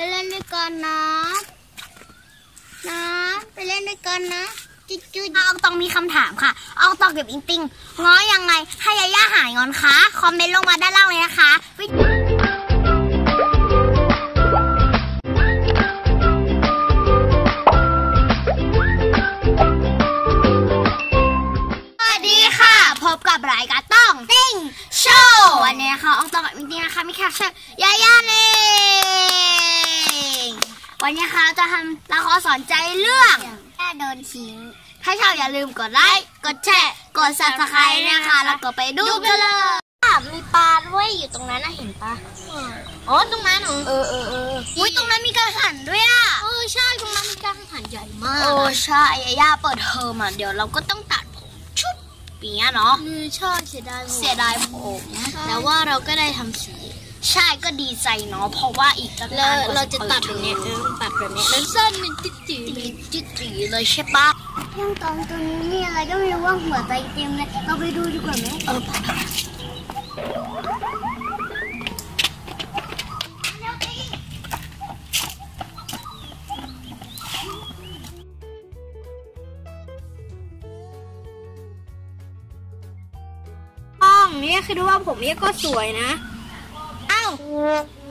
ไปเล่นด้วยกันนะนะไปเล่นด้วยกันนะจุดจุดอองตองมีคำถามค่ะอองตองกับอิงติงง้อยังไงให้ยาย่าหายงอนคะคอมเมนต์ลงมาด้านล่างเลยนะคะวิสวัสดีค่ะพบกับรายการต้องติ้งโชว์วันนี้นะคะอองตองกับอิงติงนะคะมีแขกเชิญยาย่าเอง วันนี้นะคะเราจะทำละครสอนใจเรื่องแค่โดนทิ้ง ถ้าชอบอย่าลืมกดไลค์ กดแชร์ กด subscribe นะคะ แล้วก็ไปดูกันเลย มีปลาด้วยอยู่ตรงนั้นนะเห็นปะอ๋อตรงนั้นเหรอ เออเออเอออุ้ยตรงนั้นมีกังหันด้วยอะ เออใช่ตรงนั้นมีกังหันใหญ่มากโอ้ใช่ย่าเปิดเทอมอะเดี๋ยวเราก็ต้องตัดผมชุดปีนี้เนาะ มือชอบเสียดายเสียดายผม แต่ว่าเราก็ได้ทำสี ใช่ก็ดีใจเนาะเพราะว่าอีกตั้งเรานานกว่เราจะตัดเปิแบบเนี้ยเทอมตัดแบบเนี้ยแล้วสั้นเป็นจิ๊ดจิ๊ดจีจีจีเลยใช่ปะเพียงตอนตัวนี้มีอะไรก็ไม่รู้ว่าหัวใจเต็มเลยเราไปดูดีกว่าไหมเออต้องเนี่ยคือดูว่าผมเนี่ยก็สวยนะอ้าว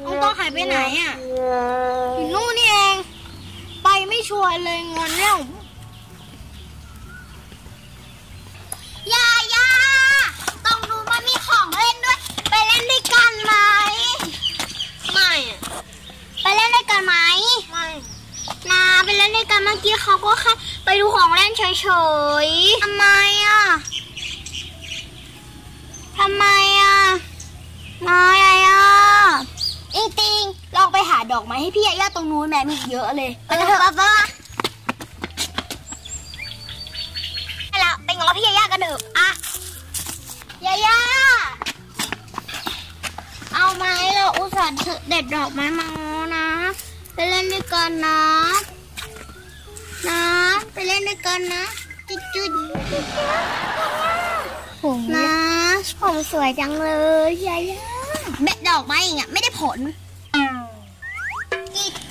ต้องต้องหายไปไหนอะอยู่นู่นนี่เอง ไปไม่ชวนเลยงอนแล้วยายาตรงนู้นมันมีของเล่นด้วย ไปเล่นด้วยกันไหม ไม่อะไปเล่นด้วยกันไหม ไม่นาไปเล่นด้วยกันเมื่อกี้เขาก็แค่ไปดูของเล่นเฉยๆทำไมอะทำไมอะนายอะอิงติงลองไปหาดอกไม้ ให้พี่ยาย่าตรงนู้นแม่มีเยอะเลยไปกันเถอะป้าป้าไปแล้วไปง้อพี่ยาย่ากันเถอะอะยาย่าเอาไหมเราอุตส่าห์เด็ดดอกไม้มาง้อนะไปเล่นด้วยกันนะนะไปเล่นด้วยกันนะจุดจุดผมนะผมสวยจังเลยยายาเบ็ดดอกไม้อย่างเงี้ยไม่ได้ผล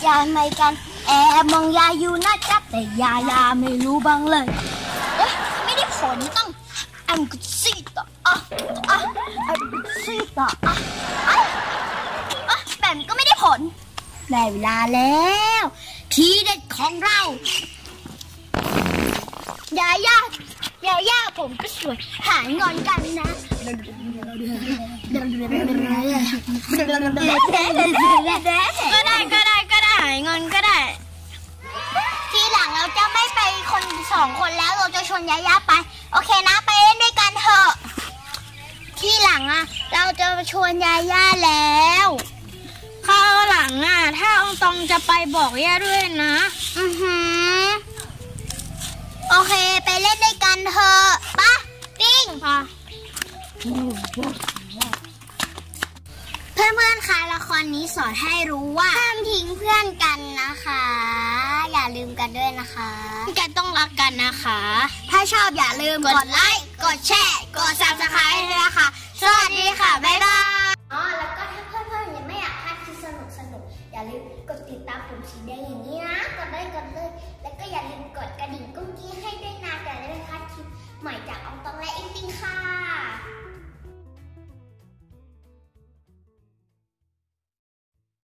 กีดยไม่กัน แอบมองยาอยู่นะจ๊ะแต่ยายาไม่รู้บ้างเลยเอ้ยไม่ได้ผลต้องอัมกุซิตะอะอะอัมกุซิตะอะอะอะแบบนี้ก็ไม่ได้ผลได้เวลาแล้วทีเด็ดของเรายายายายาผมก็สวยหายงอนกันนะก็ได้ก็ แล้วเราจะชวนยาย่าไป โอเคนะไปเล่นด้วยกันเถอะทีหลังอะ เราจะชวนยาย่าแล้วคราวหลังอะ ถ้าอองตองจะไปบอกย่าด้วยนะอือหือโอเคไปเล่นด้วยกันเถอะปะปิ้งค่ะเพื่อนๆคะละครนี้สอนให้รู้ว่าห้ามทิ้งเพื่อนกันนะคะ อย่าลืมกันด้วยนะคะกันต้องรักกันนะคะถ้า ชอบอย่าลืมกดไลค์ กดแชร์ กด subscribe ด้วยนะคะ สวัสดีค่ะ บ๊ายบาย อ๋อ แล้วก็ถ้าเพื่อนๆยังไม่อยากพลาดคลิปสนุกสนุกๆอย่าลืมกดติดตามผมสีแดงอย่างนี้นะ กดเลยกดเลย แล้วก็อย่าลืมกดกระดิ่งกุ้งกี้ให้ด้วยนะจะได้ไม่พลาดคลิปใหม่จากอองตองและ